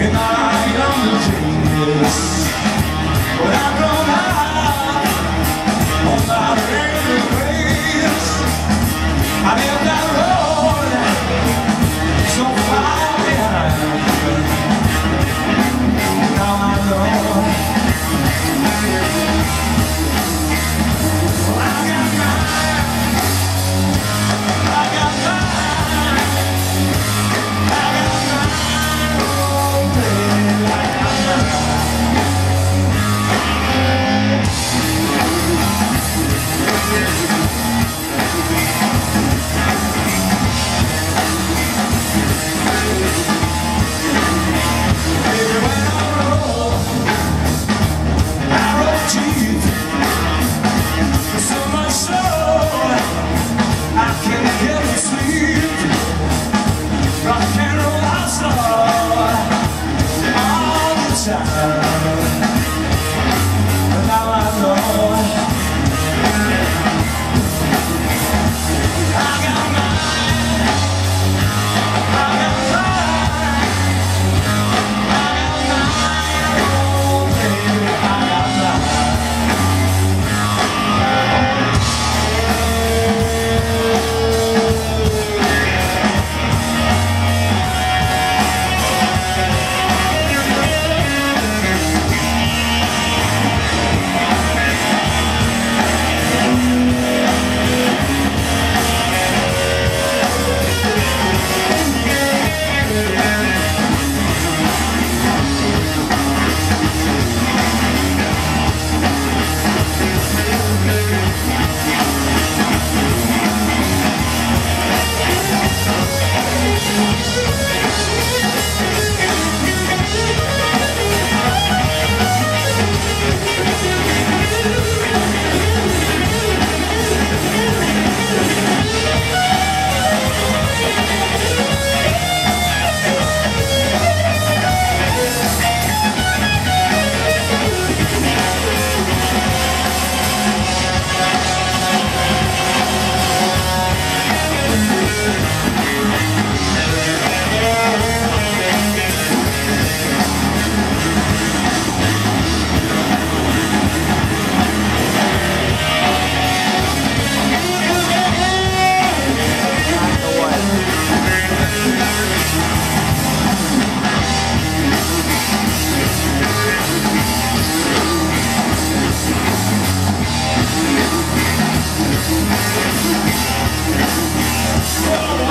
And I am the genius But I On my Oh,